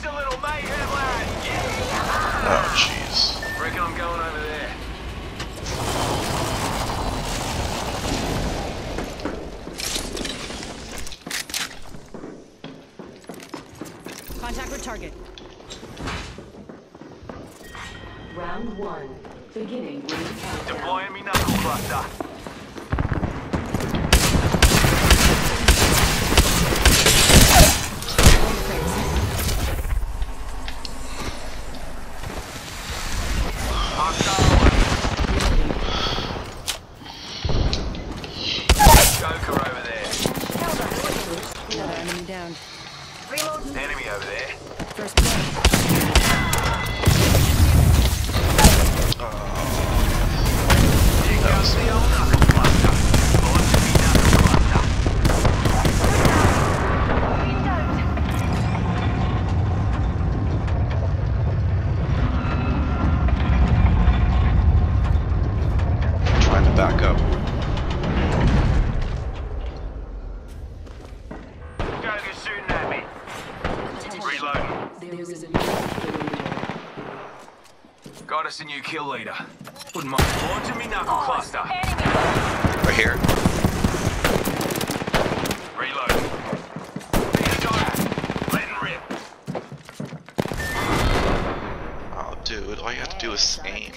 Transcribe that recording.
Nice a little mayhem, lad. Oh, jeez. Reckon I'm going over there. Contact with target. Round one. Beginning ring countdown. Deploying me knuckle cluster. Joker over there. Another enemy down. Enemy over there. First blood. Here goes the old knuckle cluster. Launching me knuckle cluster. Trying to back up. Joker's shooting at me. Reloading. There is a new kill leader. Got us a new kill leader. Wouldn't mind launching me knuckle oh, cluster. Right here. Reload. Being shot at. Letting rip. Oh, dude, all you have to do is aim.